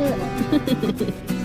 お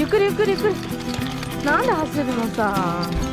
ゆっくりゆっくりゆっくり。なんで走るのさ「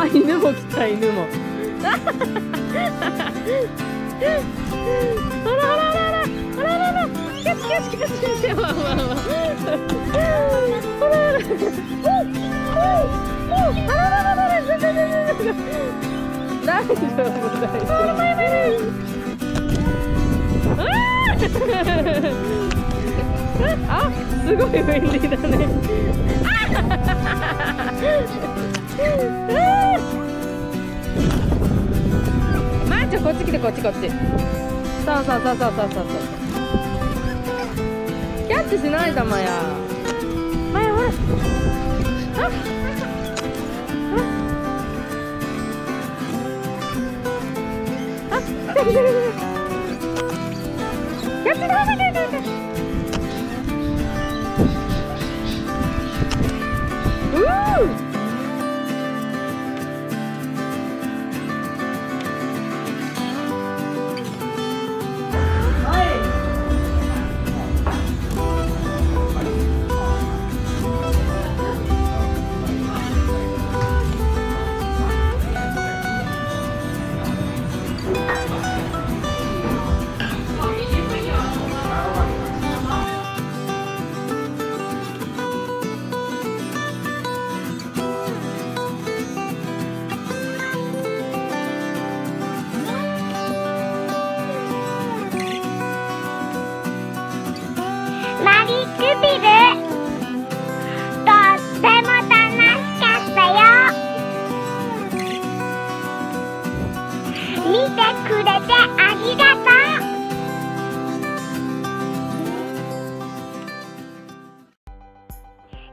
あ犬も来た犬も。あすごいウィンデあだね。るこっち来てこっちこっち。そうそうそうそうそうそう。そうキャッチしないだまや。まやほら。あああ来た来た来た来たキャッチだだだだだうマリックビルとっても楽しかったよ。見てくれてありがとう。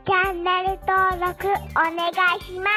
チャンネル登録お願いします。